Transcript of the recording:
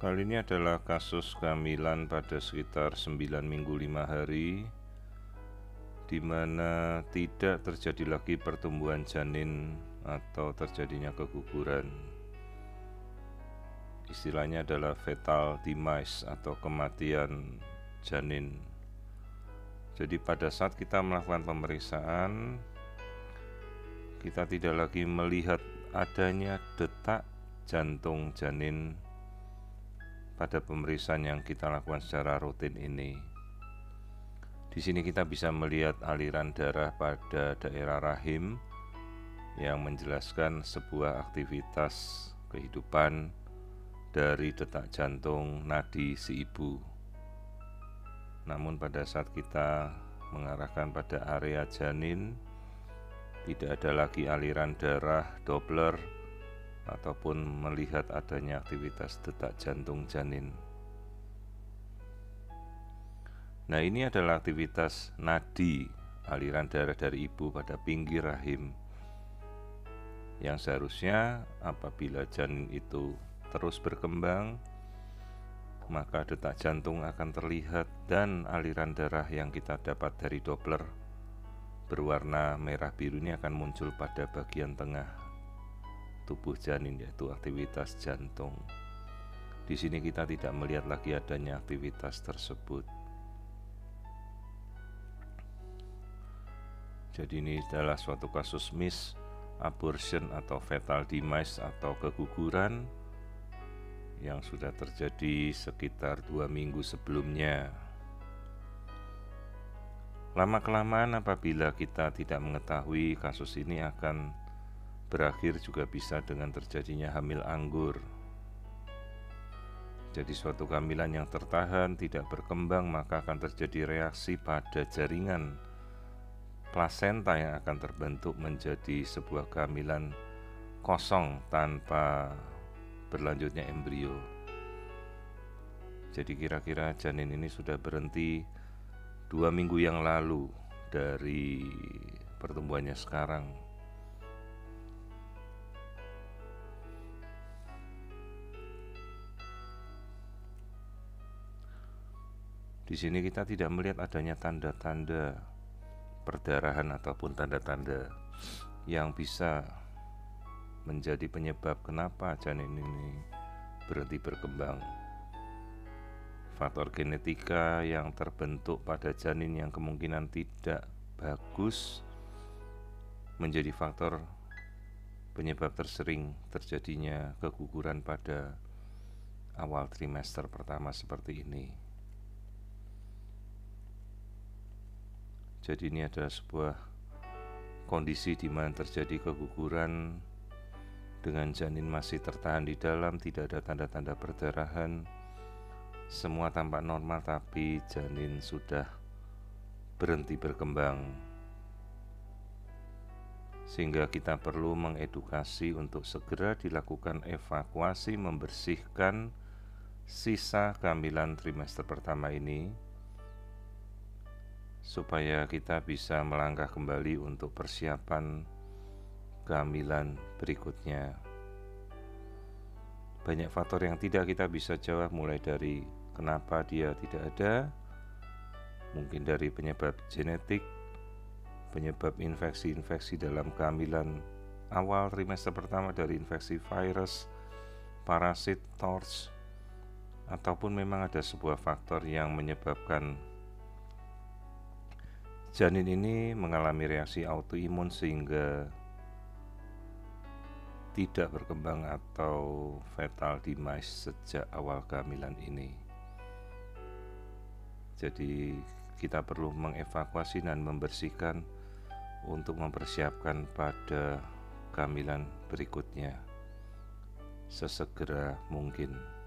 Kali ini adalah kasus kehamilan pada sekitar 9 minggu 5 hari di mana tidak terjadi lagi pertumbuhan janin atau terjadinya keguguran. Istilahnya adalah fetal demise atau kematian janin. Jadi pada saat kita melakukan pemeriksaan kita tidak lagi melihat adanya detak jantung janin pada pemeriksaan yang kita lakukan secara rutin ini. Di sini kita bisa melihat aliran darah pada daerah rahim yang menjelaskan sebuah aktivitas kehidupan dari detak jantung nadi si ibu. Namun pada saat kita mengarahkan pada area janin, tidak ada lagi aliran darah Doppler ataupun melihat adanya aktivitas detak jantung janin. Nah, ini adalah aktivitas nadi aliran darah dari ibu pada pinggir rahim yang seharusnya apabila janin itu terus berkembang maka detak jantung akan terlihat dan aliran darah yang kita dapat dari Doppler berwarna merah biru ini akan muncul pada bagian tengah tubuh janin yaitu aktivitas jantung. Di sini kita tidak melihat lagi adanya aktivitas tersebut. Jadi ini adalah suatu kasus miss abortion atau fetal demise atau keguguran yang sudah terjadi sekitar dua minggu sebelumnya. Lama-kelamaan apabila kita tidak mengetahui kasus ini akan Berakhir juga bisa dengan terjadinya hamil anggur. Jadi suatu kehamilan yang tertahan tidak berkembang maka akan terjadi reaksi pada jaringan plasenta yang akan terbentuk menjadi sebuah kehamilan kosong tanpa berlanjutnya embrio. Jadi kira-kira janin ini sudah berhenti dua minggu yang lalu dari pertumbuhannya sekarang. Di sini kita tidak melihat adanya tanda-tanda perdarahan ataupun tanda-tanda yang bisa menjadi penyebab kenapa janin ini berhenti berkembang. Faktor genetika yang terbentuk pada janin yang kemungkinan tidak bagus menjadi faktor penyebab tersering terjadinya keguguran pada awal trimester pertama seperti ini. Jadi ini adalah sebuah kondisi di mana terjadi keguguran dengan janin masih tertahan di dalam, tidak ada tanda-tanda perdarahan. Semua tampak normal tapi janin sudah berhenti berkembang. Sehingga kita perlu mengedukasi untuk segera dilakukan evakuasi membersihkan sisa kehamilan trimester pertama ini supaya kita bisa melangkah kembali untuk persiapan kehamilan berikutnya. Banyak faktor yang tidak kita bisa jawab mulai dari kenapa dia tidak ada, mungkin dari penyebab genetik, penyebab infeksi-infeksi dalam kehamilan awal trimester pertama dari infeksi virus, parasit, torch, ataupun memang ada sebuah faktor yang menyebabkan Janin ini mengalami reaksi autoimun sehingga tidak berkembang atau fetal demise sejak awal kehamilan ini. Jadi kita perlu mengevakuasi dan membersihkan untuk mempersiapkan pada kehamilan berikutnya sesegera mungkin.